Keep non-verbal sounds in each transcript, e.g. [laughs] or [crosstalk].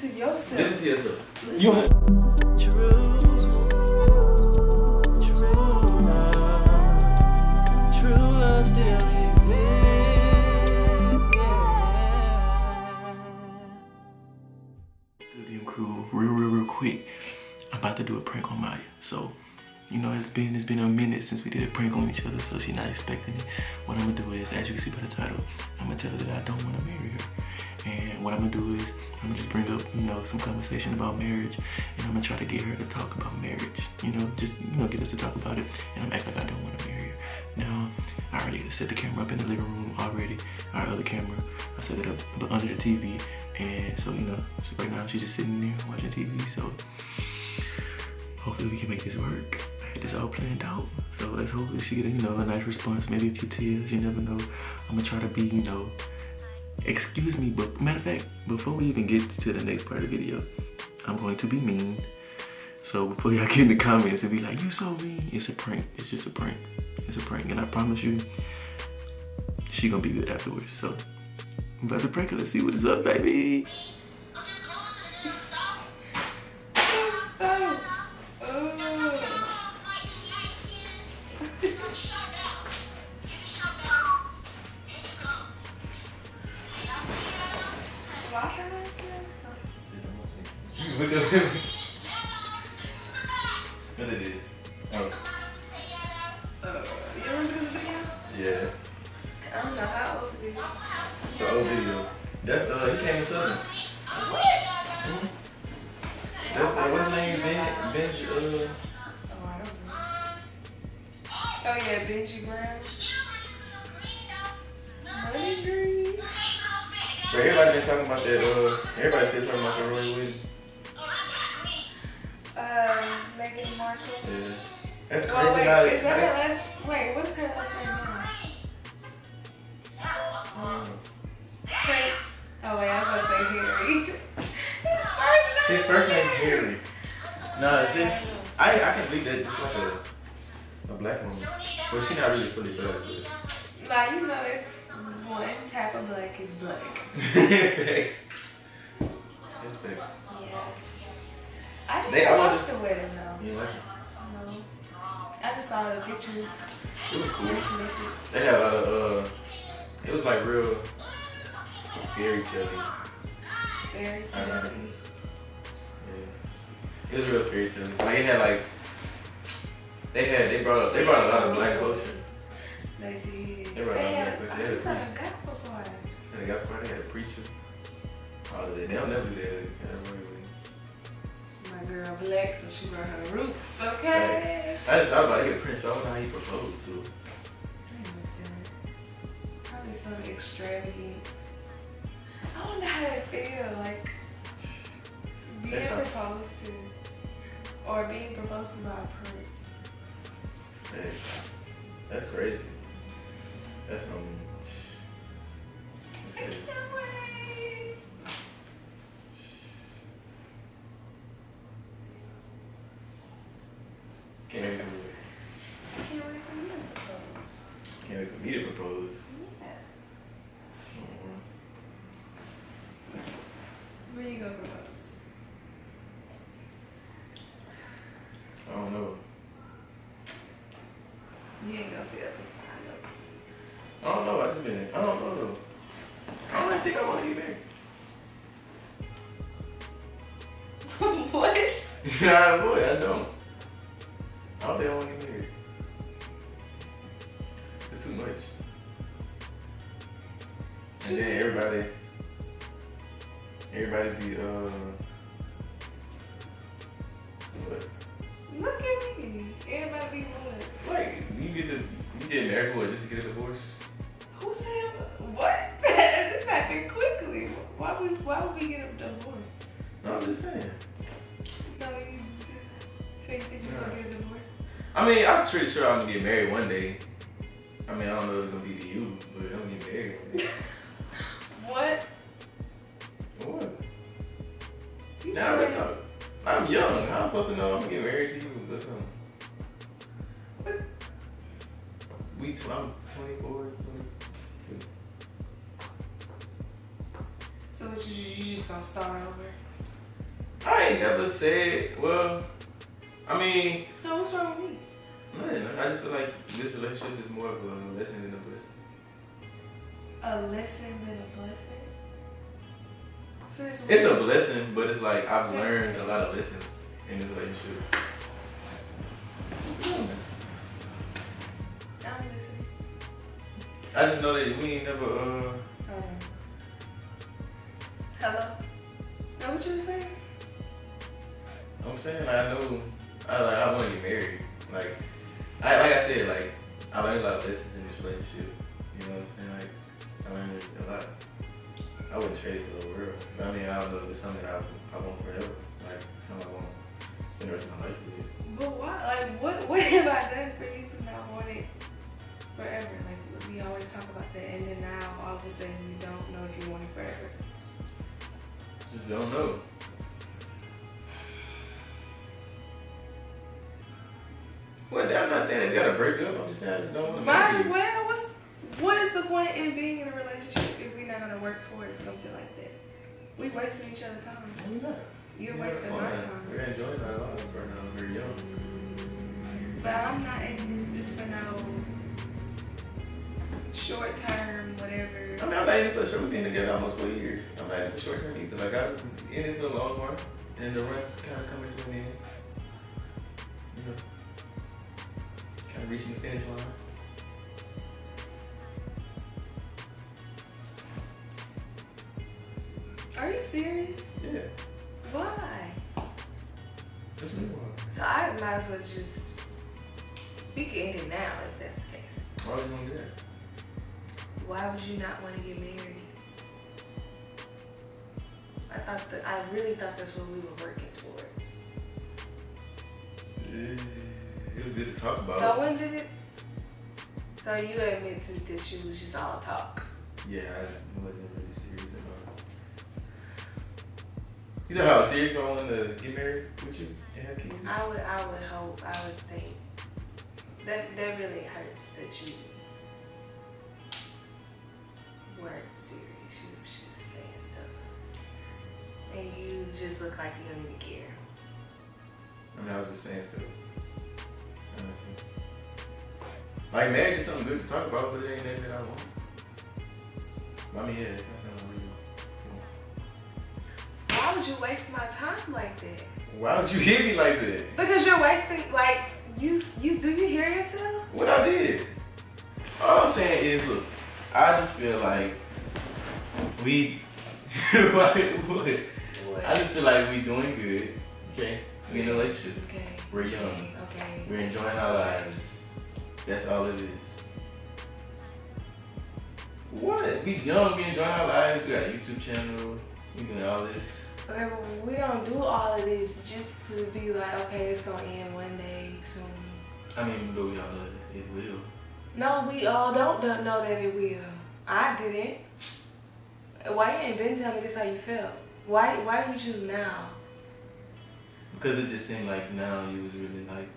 to yourself. Listen to yourself. Listen. You want True, true love, true love still exists. Yeah. Goodium crew, real, real, real quick. I'm about to do a prank on Maya. So, you know, it's been it's been a minute since we did a prank on each other, so she's not expecting it. What I'm gonna do is, as you can see by the title, I'm gonna tell her that I don't wanna marry her. And what I'm gonna do is, I'm just bring up, you know, some conversation about marriage, and I'm gonna try to get her to talk about marriage. You know, just you know, get us to talk about it, and I'm act like I don't wanna marry her. Now, I already set the camera up in the living room already. Our other camera, I set it up under the TV, and so you know, so right now she's just sitting there watching TV. So hopefully we can make this work. I had this all planned out. So let's hope she get you know, a nice response, maybe a few tears, you never know. I'm gonna try to be, you know, excuse me, but matter of fact, before we even get to the next part of the video, I'm going to be mean. So before y'all [laughs] get in the comments and be like, you so mean, it's a prank, it's just a prank. It's a prank, and I promise you, she gonna be good afterwards. So I'm about to prank her, let's see what is up, baby. Wash your hands, but everybody been talking about that. Uh, everybody still talking about the royal wedding. Um, Meghan Markle. Yeah. That's crazy. Well, wait, how- is that her last? Wait, what's her last name now? Prince. Oh wait, I was gonna say Harry. [laughs] His first name Harry. Nah, she, I I can believe that just like a a black woman. But she not really fully black. But. Nah, you know it's one type of black is black. Thanks. That's fair. Yeah. I didn't They- I watch the wedding though. You like it? No. I just saw the pictures It was cool. They had a lot of uh, it was like real fairy tale. Fairy tale. Uh-huh. remember. Yeah. It was real fairy tale. Like it had like they had they brought up they brought a lot of black culture. They did. Had, black- they had just saw a a priest. gospel choir. And the gospel they had a preacher. All of that. They'll never do that. They can't really- My girl Black, so she brought her roots, okay? I just thought about it. Prince, I don't know how he proposed to. her. Probably something extravagant. I don't know how that feel, like being That's not- proposed to, or being proposed to by a prince. Hey, that's crazy. That's um. That's I crazy. can't wait. Can't wait for I can't wait for you to propose. can't wait for me to propose. Yeah. Mhm. Where you gonna propose? I don't know. You ain't gonna tell me. I I don't know. I just been. I don't know though. I don't even think I want to get married. know. [laughs] [laughs] what? nah, boy, I don't. I don't think I want to get married. It's too much. And then everybody, everybody be uh, what? Look at me. Everybody be what? Like you get the you get married what just to get a divorce? Who said what? [laughs] this happened quickly. Why would why would we get a divorce? No, I'm just saying. No, you so you think you're gonna get a divorce? I mean, I'm pretty sure I'm gonna get married one day. I mean, I don't know if it's gonna be to you, but I'm gonna get married one day. [laughs] What? what? You Now we're talking. I'm young. I'm supposed to know I'm gonna get married to you or something? What? We, tw- I'm 24, 22. So what you, you just gonna start over? I ain't never said. Well, I mean, So what's wrong with me? nothing. I just feel like this relationship is more of a lesson than a blessing. A lesson than a blessing. So it's, It's a blessing, but it's like I've learned a lot of lessons in this relationship. I'm I just know that we ain't never. uh Um, hello. Know what you were saying? I'm saying like, I know. I like I want to get married. Like, I like I said like I learned a lot of lessons in this relationship. You know what I'm saying? Like, I learned a lot. I wouldn't trade it for the world. But I mean, I don't know if it's something I, I want forever. Like, something I want to spend the rest of my life with. But why? Like, what? [laughs] What have I done for you to not want it forever? Like, we always talk about that, and then now all of a sudden you don't know if you want it forever. Just don't know. Well, I'm not saying that you gotta break up. I'm just saying I just don't want to. Might as well. What's what is the point in being in a relationship if we're not gonna work towards something like that? We wasting each other's time. We're not. You're wasting my time. We're enjoying our lives right now. We're young. But I'm not in this just for no short term, whatever. I mean, I'm not in it for sure. We've been together almost four years. I'm not for short term either. Like, I was in it for the long run, and the run's kind of coming to an end. You know, kind of reaching the finish line. Are you serious? Yeah, Why? just. So I might as well just we can end it now if that's the case. Why would you to do that? Why would you not want to get married? I thought that I really thought that's what we were working towards. It was good to talk about. So when did it? So you admit to that you was just all talk. Yeah, I wasn't really serious about it. You know how serious I want to get married with you and have kids? I would, I would hope, I would think that that really hurts that you weren't serious. You was just saying stuff, and you just look like you don't even care. I mean, I was just saying so. Honestly. Like, marriage is something good to talk about, but it ain't anything I want. I mean, yeah, it's not something I really want. Why would you waste my time like that? Why would you hit me like that? Because you're wasting, like you, you do you hear yourself? What I did? All I'm saying is, look, I just feel like we, [laughs] what, what? What? I just feel like we doing good. Okay, we in a relationship. Okay. We're young. Okay. okay. We're enjoying our lives. That's all it is. What? We young, we enjoying our lives. We got a YouTube channel. We doing all this. Okay, well, we don't do all of this just to be like, okay, it's gonna end one day soon. I mean, but we all know it, it will. No, we all don't, don't know that it will. I didn't. Why you ain't been telling me this how you felt? Why why do you choose now? Because it just seemed like now you was really like,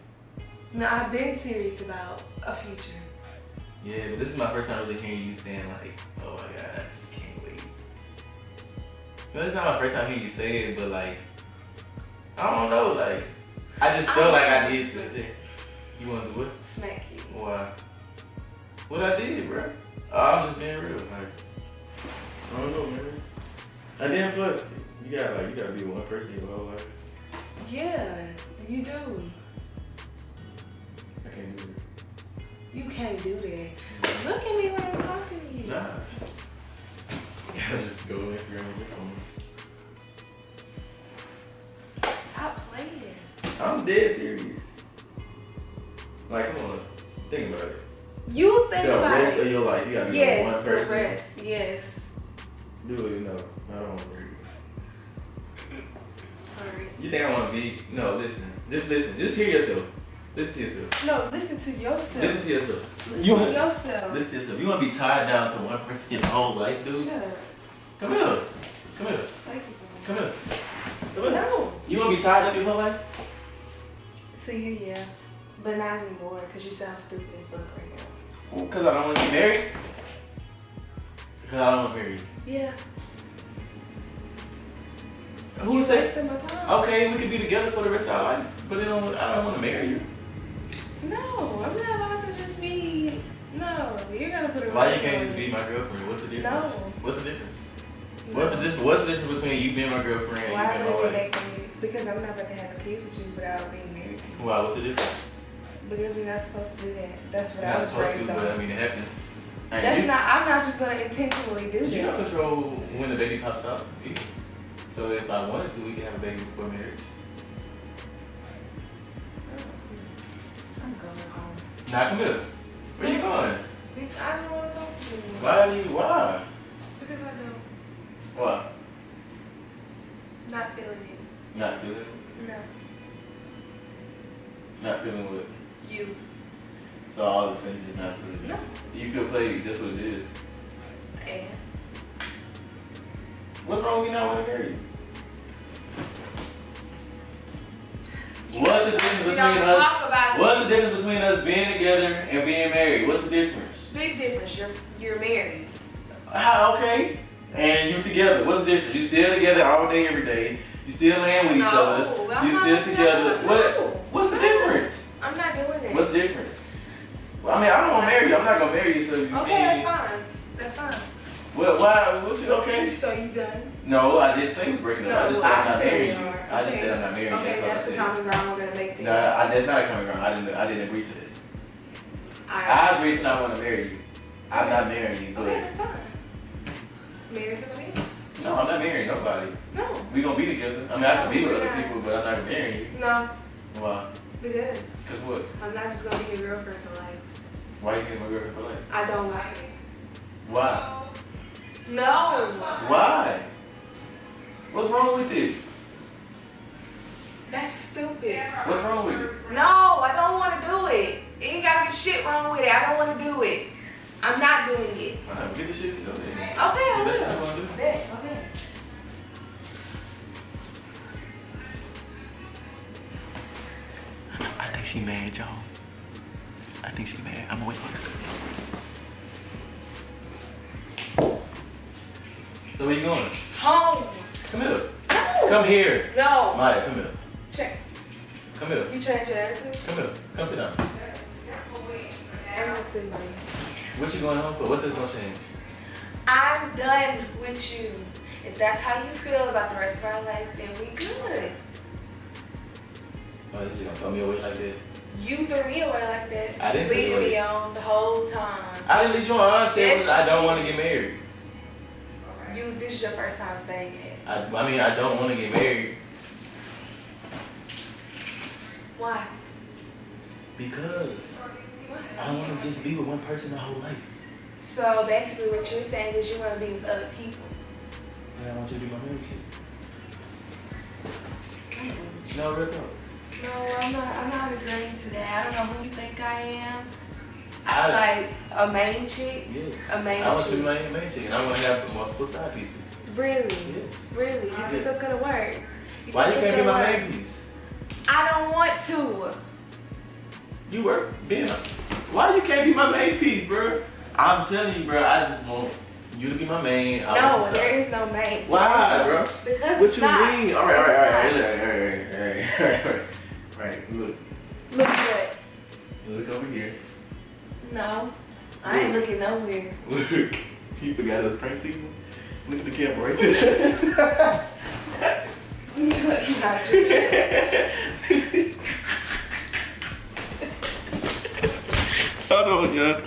No, I've been serious about a future. yeah, but this is my first time really hearing you saying like, oh my god, I just can't wait. No, it's not my first time hearing you say it, but like, I don't know, like, I just I felt like I did to. this. You want to do what? Smack you. Why? What I did, bro? Oh, I'm just being real. Like, I don't know, man. And then plus, you gotta like, you gotta be one person your whole life. Yeah, you do. I can't do it. You can't do that. Of your life, you gotta be with Yes, one the rest. Yes. Do it, no. I don't want to agree. You think I want to be? No, listen. Just listen. Just hear yourself. Listen to yourself. No, listen to yourself. Listen to yourself. Listen You to yourself. Listen to yourself. You want to be tied down to one person your whole life, dude? Shut up. Come here. Come here. Take it Come here. Come here. No. You want to be tied up your whole life? To you, yeah. But not anymore, because you sound stupid as fuck right now. Because I don't want to be married? Because I don't want to marry you. Yeah. Who You said? wasting my time. Okay, we could be together for the rest of our life, but it don't, I don't want to marry you. No, I'm not allowed to just be. No, you're gonna put a. Why you can't just be my girlfriend? What's the No. difference? What's the difference? No. What's the difference? What's the difference between you being my girlfriend and Why you being my wife? make me? Because I'm not about to have a kids with you without being married. Why? What's the difference? Because we're not supposed to do that. That's what You're I was supposed to, raised but I mean it happens. And That's you, not. I'm not just gonna intentionally do You don't control when the baby pops out. either. So if I wanted to, we can have a baby before marriage. I'm going home. Not here. Where you going? I don't want to talk to you. Why do you? Why? Because I don't. Why? Not feeling it. Not feeling. it? No. Not feeling what? You. So all of a sudden you just not feeling. it. No. You feel played. That's what it is. And. What's wrong with you not want to marry you? What's the difference we between us? talk about What's the difference between us being together and being married? What's the difference? Big difference. You're you're married. How okay? And you together. What's the difference? You still together all day, every day. You still laying with each other. I'm You still together. together. What? What's the difference? I'm not doing What's the difference? Well, I mean, I don't want to marry you. I'm not gonna marry you. So you. okay, that's fine. That's fine. Well, why? What's it okay? So you done? No, I didn't say it was breaking up. I just No, said I'm not said marrying you you. I just Okay. said I'm not marrying you. Okay, That's I that's the common ground we're gonna make. No. I, that's not coming around. I didn't. I didn't agree to it. I, I agreed to not want to marry you. I'm not marrying you, okay, but that's fine. Marry somebody else. no, I'm not marrying nobody. No, We gonna be together. I mean, I can be with No, other not. people, but I'm not marrying you. no, Why? Because Cause what? I'm not just gonna be your girlfriend for life. Why are you getting my girlfriend for life? I don't like it. Why? No. Why? What's wrong with it? That's stupid. What's wrong with it? No, I don't want to do it. Ain't gotta be shit wrong with it. I don't want to do it. I'm not doing it. Alright, get the shit. Okay, I will. She mad, y'all. I think she mad. I'm gonna wait for her. So where you going? Home. Come here. No. Come here. No. Maya, come here. Check. Come here. You change your attitude? Come here. Come sit down. Everyone's sitting by you. What you going home for? What's this gonna change? I'm done with you. If that's how you feel about the rest of our life, then we good. Gonna throw me away like that. You threw me away like that. I didn't leave you Leading away. me on the whole time. I didn't leave you on. I said Yes, I don't want to get married. You, this is your first time saying it. I, I mean, I don't want to get married Why? because I don't want to just be with one person the whole life. So basically, what you're saying is you want to be with other people. And I want you to be my married chick. Mm-hmm. No, real talk. No, I'm not. I'm not agreeing to that. I don't know who you think I am. I, Like a main chick. yes. a main I want to be my main chick, and I want to have multiple side pieces. Really? Yes. Really? You Yes. think that's gonna work? You Why you can't be my main piece? I don't want to. You work being a, Why you can't be my main piece, bro? I'm telling you, bro. I just want you to be my main. I No, there is no main. Why, bro? Because What you not. mean? All right, all right, all right, all right, all right, all right, all right, all right. Right, look. Look what? look over here. No, I ain't looking nowhere. Look, [laughs] you forgot it's prank season. Look at the camera right there. you not your shit. Hold on, y'all.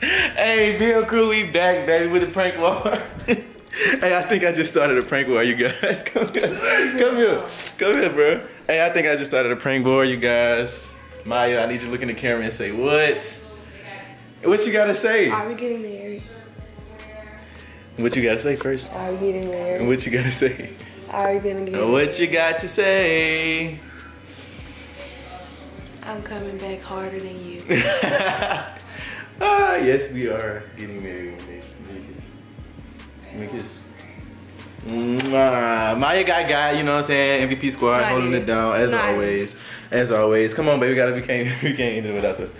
Hey, BM Krewe, we back, baby, with the prank war. [laughs] [laughs] hey, I think I just started a prank war, you guys. [laughs] Come here. Come here. Come here, bro. Hey, I think I just started a prank war, you guys. Maya, I need you to look in the camera and say, what? What you gotta say? Are we getting married? What you gotta say first? Are we getting married? And what you gotta say? Are we gonna get What you got to say? I'm coming back harder than you. [laughs] ah, yes, we are getting married one day. Give me a kiss. Give me a kiss. Mwah. Maya got guy, you know what I'm saying? MVP squad Not holding it down as Not always. As always. Come on, baby. We gotta we can't [laughs] we can't end it without the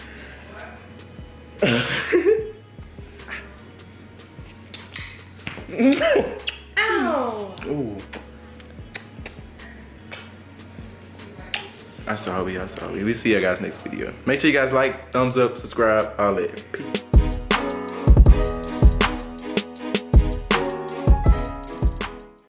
Ooh. I saw we, I saw we. We see you guys next video. Make sure you guys like, thumbs up, subscribe, all that. Peace.